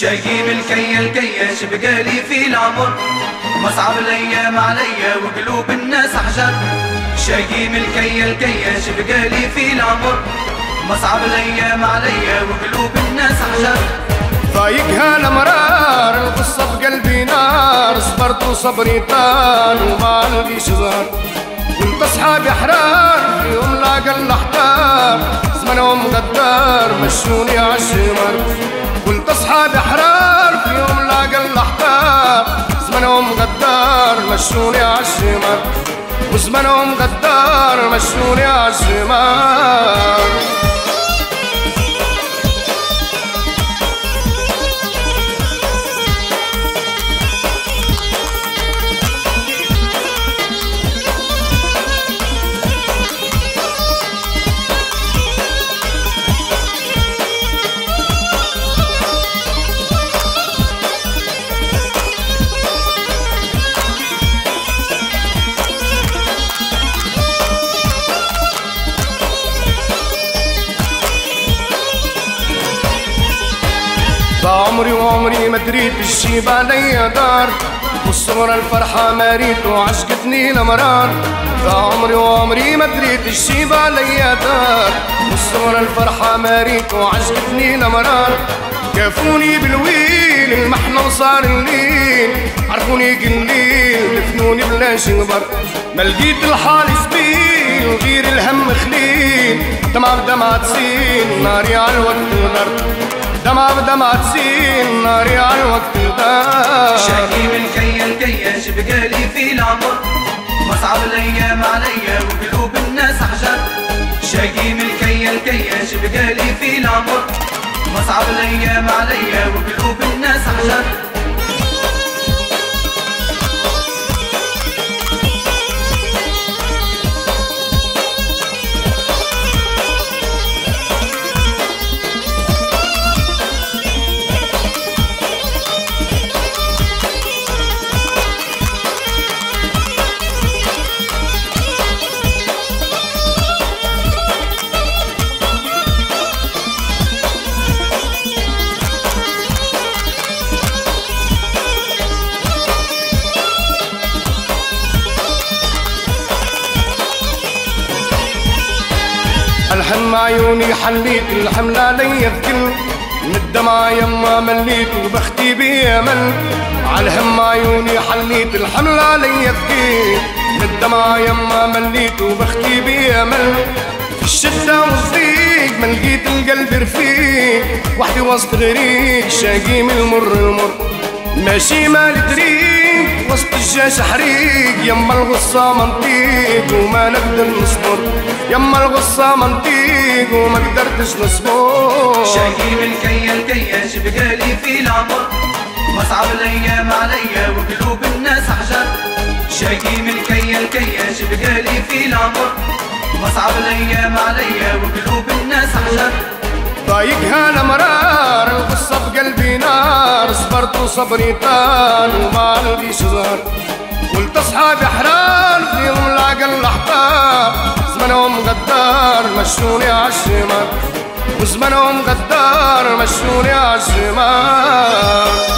شايب الكي الكيش بقالي في العمر؟ مصعب الأيام عليا وقلوب الناس حجر شايب الكي الكيش بقالي في العمر؟ مصعب الأيام عليا وقلوب الناس حجر ضايقها الأمرار القصة بقلبي نار. صبرت وصبري طال وما لقيش ظهر كنت أصحابي أحرار فيهم لاقى الأحتار. زمنهم غدار مشوني عالشمر قلت اصحابي إحرار فيهم لاقى الاحتار زمنهم غدار مشوني عالشمر وزمنهم غدار مشوني عالشمر عمري وعمري ما دريت الشيب عليا دار. والصغرى الفرحة ما ريت وعشقتني الامرار عمري وعمري ما دريت الشيب عليا دار. والصغرى الفرحة ما ريت وعشقتني الامرار كافوني بالويل المحنة وصار الليل. عرفوني قليل دفنوني بلا شنبر ما لقيت الحال سبيل غير الهم خليل. دمع بدمع تسيل ناري على الوقت غرب دمع بدمع تسيل ناري على الوقت الباب شاكي من كي الكيش بقالي في العمر. مصعب الأيام عليا وقلوب الناس حجر شاكي من كي الكيش بقالي في العمر. مصعب الأيام عليا وقلوب الحم عيوني حليت الحمل علي الذل من الدمع يما مليت وبختي بيمن عالهم عيوني حليت الحمل علي الذل من الدمع يما مليت وبختي بيمن في الشدة والضيق ما لقيت القلب رفيق. وحدي وسط غريق شاقي من المر المر. ماشي مال طريق وسط الجيش حريق. يما الغصة منطيق وما نقدر نصبر. يما الغصة منطيق وما قدرتش نصبر. شاقي من كي الكياش بقالي في العمر مصعب الأيام عليا وقلوب الناس حجر شاقي من كي الكياش بقالي في العمر مصعب الأيام عليا وقلوب الناس حجر ضايقها الأمرار القصة بقلبي وصبري طال وما لقيش ظهر قلت اصحابي أحرار فيهم لاقى الأحبار. زمنهم غدار مشوني عالشمال وزمنهم غدار مشوني عالشمال